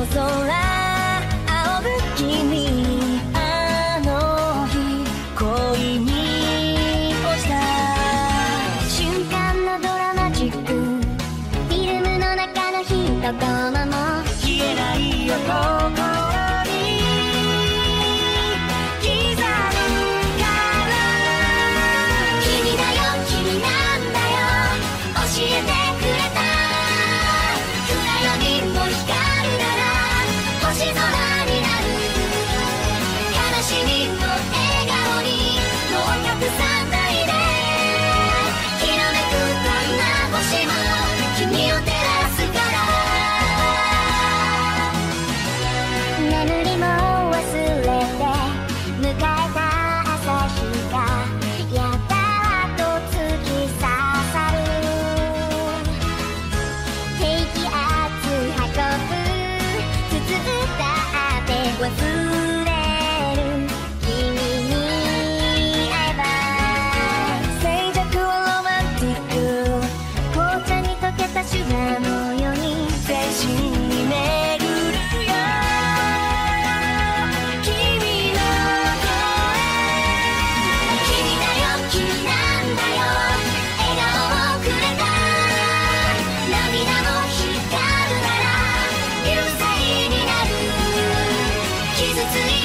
los dos.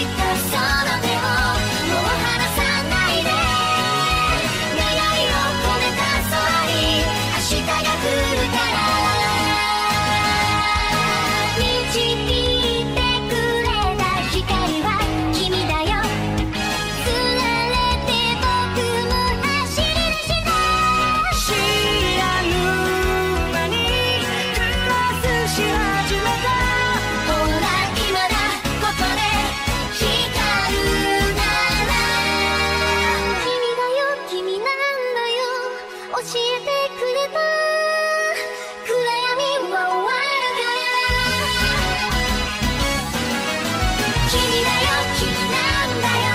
the sun. 教えてくれた。暗闇は終わるから。君だよ君なんだよ。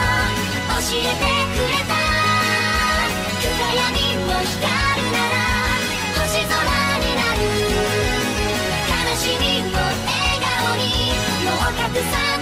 教えてくれた。暗闇も光るなら星空になる。悲しみも笑顔にもうさない